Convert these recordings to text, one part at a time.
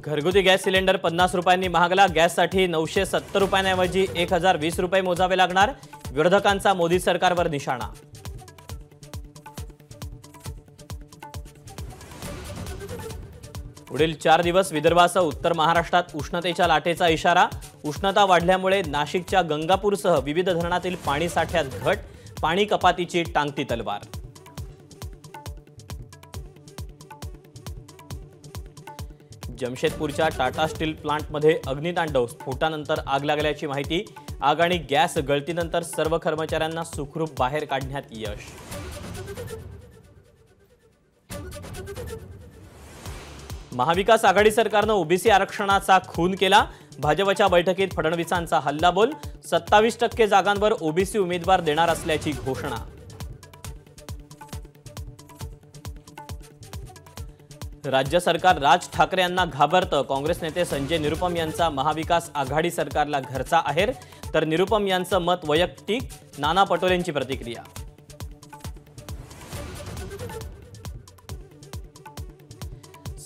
घरगुती gas cylinder पन्नास रुपयांनी महागला. गॅससाठी नऊशे सत्तर रुपयांऐवजी एक हजार वीस रुपये मोजावे लागणार. विरोधकांचा मोदी सरकारवर निशाणा. पुढील चार दिवस विदर्भासह उत्तर महाराष्ट्रात उष्णतेच्या लाटेचा इशारा. उष्णता वाढल्यामुळे नाशिकच्या गंगापूरसह विविध धरणातील पाणी साठ्यात घट. पाणी कपातीची टांगती तलवार. जमशेदपूरच्या टाटा स्टील प्लांटमध्ये अग्नितांडव स्फोटानंतर आग लागल्याची माहिती आग आणि गॅस गळतीनंतर सर्व कर्मचाऱ्यांना सुखरूप बाहेर काढण्यात यश. महाविकास आघाडी सरकारनं ओबीसी आरक्षणाचा खून केला. भाजपच्या बैठकीत फडणवीसांचा हल्लाबोल सत्तावीस टक्के जागांवर ओबीसी उमेदवार देणार असल्याची घोषणा. राज्य सरकार राज ठाकरे यांना घाबरतं. काँग्रेस नेते संजय निरुपम यांचा महाविकास आघाडी सरकारला घरचा आहेर. तर निरुपम यांचं मत वैयक्तिक. नाना पटोलेंची प्रतिक्रिया.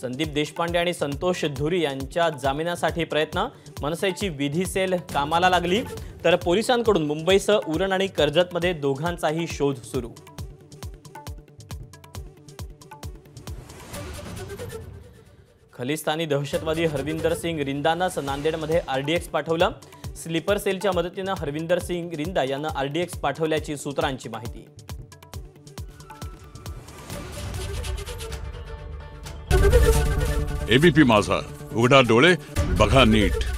संदीप देशपांडे आणि संतोष धुरी यांच्या जामिनासाठी प्रयत्न. मनसेची विधी सेल कामाला लागली. तर पोलिसांकडून मुंबईसह उरण आणि कर्जतमध्ये दोघांचाही शोध सुरू. खलिस्तानी दहशतवादी हरविंदर सिंग रिंदानंच नांदेडमध्ये आरडीएक्स पाठवलं. स्लीपर सेलच्या मदतीनं हरविंदर सिंग रिंदा यांना आरडीएक्स पाठवल्याची सूत्रांची माहिती. एबीपी माझा. उघडा डोळे बघा नीट.